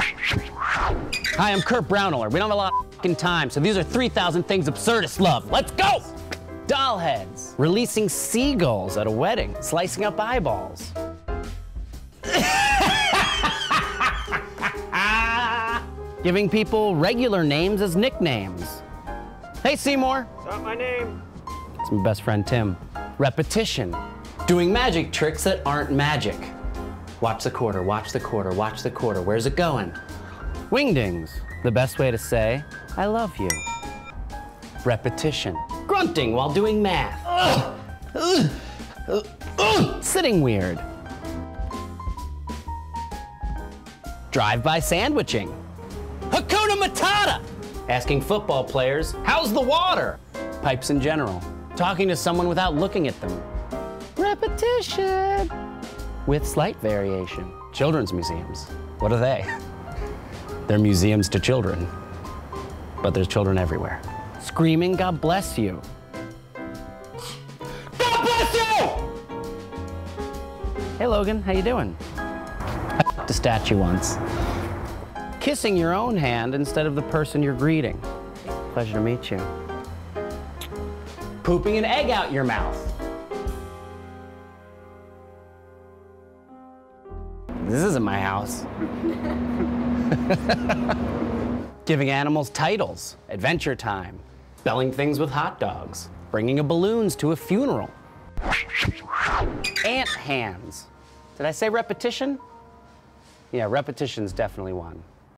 Hi, I'm Kurt Braunohler. We don't have a lot of fucking time, so these are 3,000 things absurdists love. Let's go! Doll heads, releasing seagulls at a wedding, slicing up eyeballs. Giving people regular names as nicknames. Hey, Seymour. Not my name. It's my best friend Tim. Repetition. Doing magic tricks that aren't magic. Watch the quarter, watch the quarter, watch the quarter. Where's it going? Wingdings. The best way to say, I love you. Repetition. Grunting while doing math. Ugh. Ugh. Ugh. Ugh. Sitting weird. Drive-by sandwiching. Hakuna Matata! Asking football players, how's the water? Pipes in general. Talking to someone without looking at them. Repetition. With slight variation. Children's museums. What are they? They're museums to children. But there's children everywhere. Screaming, God bless you. God bless you! Hey Logan, how you doing? I f***ed a statue once. Kissing your own hand instead of the person you're greeting. Pleasure to meet you. Pooping an egg out your mouth. This isn't my house. Giving animals titles, adventure time, spelling things with hot dogs, bringing a balloons to a funeral. Ant hands. Did I say repetition? Yeah, repetition's definitely one.